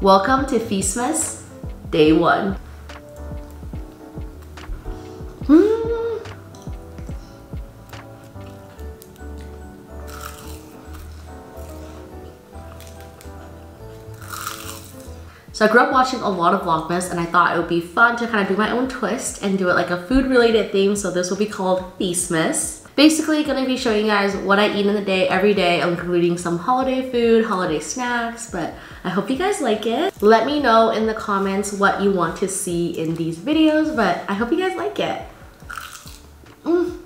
Welcome to Feastmas Day 1. Hmm. So I grew up watching a lot of Vlogmas and I thought it would be fun to kind of do my own twist and do it like a food related theme. So this will be called Feastmas. Basically gonna be showing you guys what I eat in the day every day, including some holiday food, holiday snacks, but I hope you guys like it. Let me know in the comments what you want to see in these videos, but I hope you guys like it. Mm.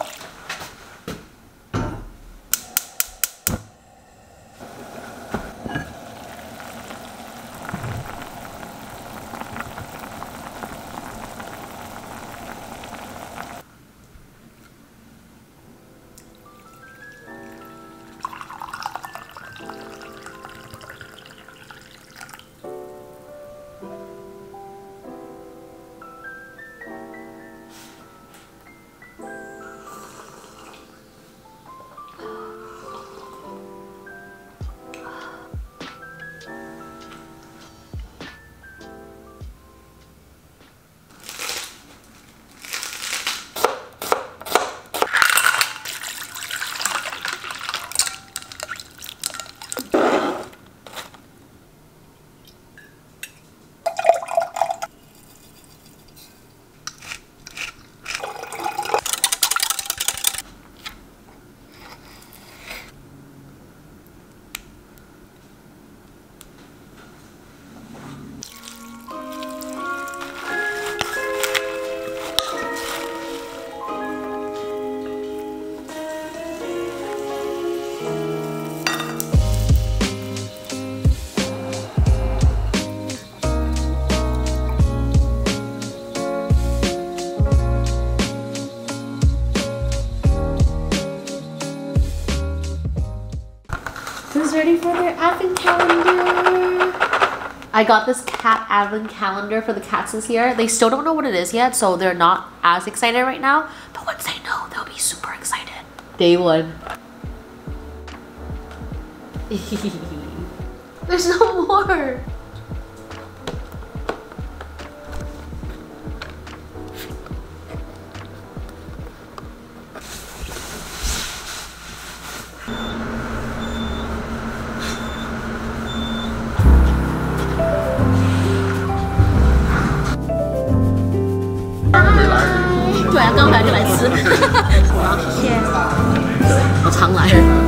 Who's ready for their advent calendar? I got this cat advent calendar for the cats this year. They still don't know what it is yet, so they're not as excited right now. But once they know, they'll be super excited. Day one. There's no more. 来就来吃。好，谢谢。我常来。